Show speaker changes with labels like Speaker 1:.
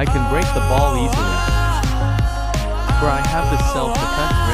Speaker 1: I can break the ball easily. For I have the self-defense.